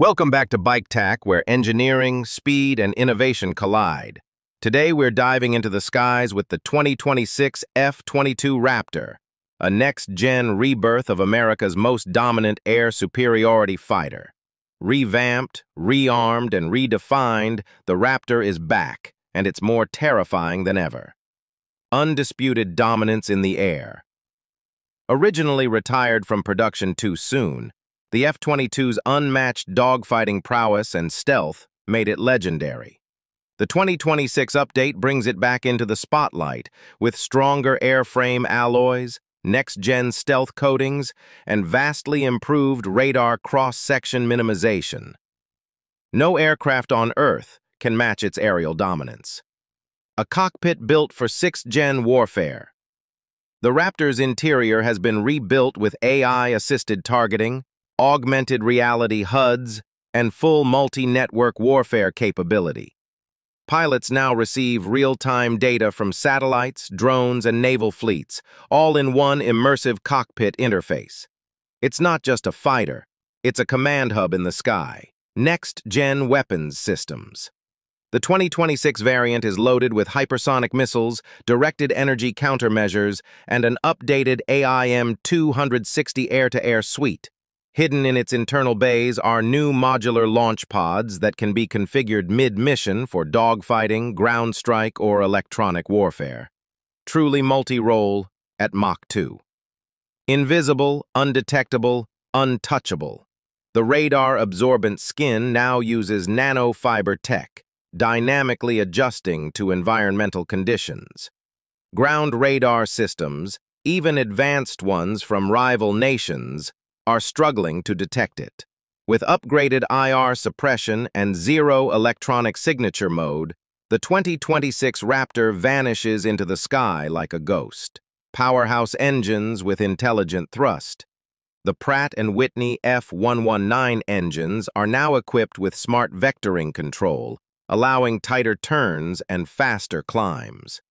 Welcome back to Bike Tach, where engineering, speed, and innovation collide. Today, we're diving into the skies with the 2026 F-22 Raptor, a next-gen rebirth of America's most dominant air superiority fighter. Revamped, rearmed, and redefined, the Raptor is back, and it's more terrifying than ever. Undisputed dominance in the air. Originally retired from production too soon, the F-22's unmatched dogfighting prowess and stealth made it legendary. The 2026 update brings it back into the spotlight with stronger airframe alloys, next-gen stealth coatings, and vastly improved radar cross-section minimization. No aircraft on Earth can match its aerial dominance. A cockpit built for sixth-gen warfare. The Raptor's interior has been rebuilt with AI-assisted targeting, augmented reality HUDs, and full multi-network warfare capability. Pilots now receive real-time data from satellites, drones, and naval fleets, all in one immersive cockpit interface. It's not just a fighter, it's a command hub in the sky. Next-gen weapons systems. The 2026 variant is loaded with hypersonic missiles, directed energy countermeasures, and an updated AIM-260 air-to-air suite. Hidden in its internal bays are new modular launch pods that can be configured mid-mission for dogfighting, ground strike, or electronic warfare. Truly multi-role at Mach 2. Invisible, undetectable, untouchable. The radar-absorbent skin now uses nanofiber tech, dynamically adjusting to environmental conditions. Ground radar systems, even advanced ones from rival nations, are struggling to detect it. With upgraded IR suppression and zero electronic signature mode, the 2026 Raptor vanishes into the sky like a ghost. Powerhouse engines with intelligent thrust. The Pratt & Whitney F119 engines are now equipped with smart vectoring control, allowing tighter turns and faster climbs.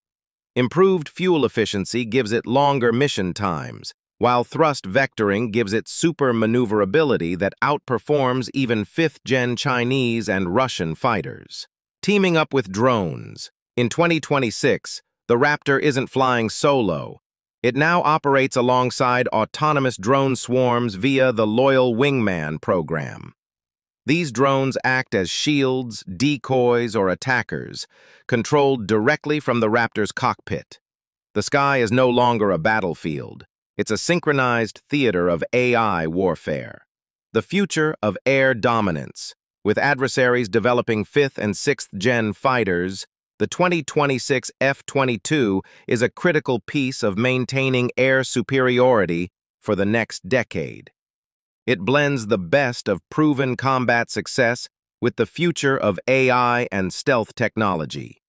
Improved fuel efficiency gives it longer mission times, while thrust vectoring gives it super maneuverability that outperforms even 5th-gen Chinese and Russian fighters. Teaming up with drones. In 2026, the Raptor isn't flying solo. It now operates alongside autonomous drone swarms via the Loyal Wingman program. These drones act as shields, decoys, or attackers, controlled directly from the Raptor's cockpit. The sky is no longer a battlefield. It's a synchronized theater of AI warfare. The future of air dominance. With adversaries developing 5th and 6th gen fighters, the 2026 F-22 is a critical piece of maintaining air superiority for the next decade. It blends the best of proven combat success with the future of AI and stealth technology.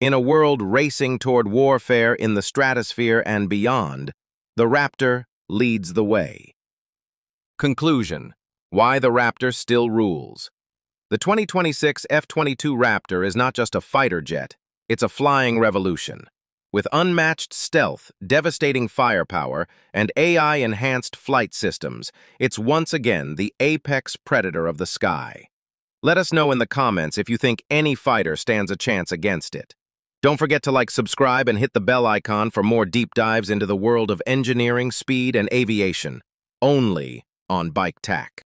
In a world racing toward warfare in the stratosphere and beyond, the Raptor leads the way. Conclusion. Why the Raptor still rules. The 2026 F-22 Raptor is not just a fighter jet, it's a flying revolution. With unmatched stealth, devastating firepower, and AI-enhanced flight systems, it's once again the apex predator of the sky. Let us know in the comments if you think any fighter stands a chance against it. Don't forget to like, subscribe, and hit the bell icon for more deep dives into the world of engineering, speed, and aviation, only on Bike Tach.